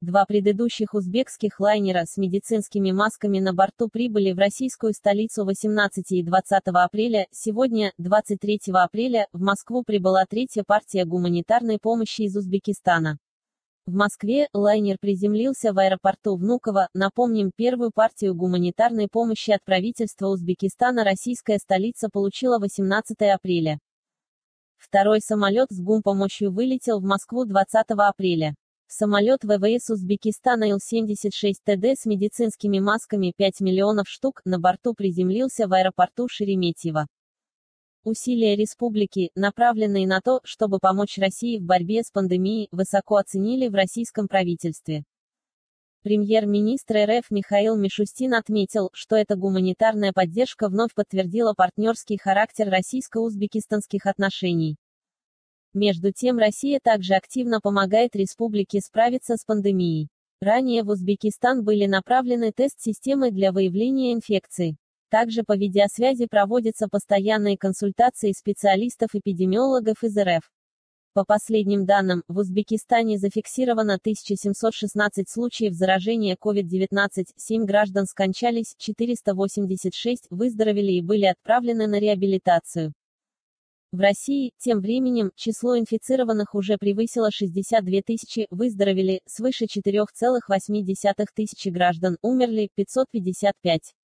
Два предыдущих узбекских лайнера с медицинскими масками на борту прибыли в российскую столицу 18 и 20 апреля. Сегодня, 23 апреля, в Москву прибыла третья партия гуманитарной помощи из Узбекистана. В Москве лайнер приземлился в аэропорту Внуково. Напомним, первую партию гуманитарной помощи от правительства Узбекистана российская столица получила 18 апреля. Второй самолет с гумпомощью вылетел в Москву 20 апреля. Самолет ВВС Узбекистана Ил-76ТД с медицинскими масками 5 миллионов штук на борту приземлился в аэропорту Шереметьево. Усилия республики, направленные на то, чтобы помочь России в борьбе с пандемией, высоко оценили в российском правительстве. Премьер-министр РФ Михаил Мишустин отметил, что эта гуманитарная поддержка вновь подтвердила партнерский характер российско-узбекистанских отношений. Между тем Россия также активно помогает республике справиться с пандемией. Ранее в Узбекистан были направлены тест-системы для выявления инфекции. Также по видеосвязи проводятся постоянные консультации специалистов-эпидемиологов из РФ. По последним данным, в Узбекистане зафиксировано 1716 случаев заражения COVID-19, 7 граждан скончались, 486 выздоровели и были отправлены на реабилитацию. В России, тем временем, число инфицированных уже превысило 62 тысячи, выздоровели, свыше 4,8 тысячи граждан, умерли, 555.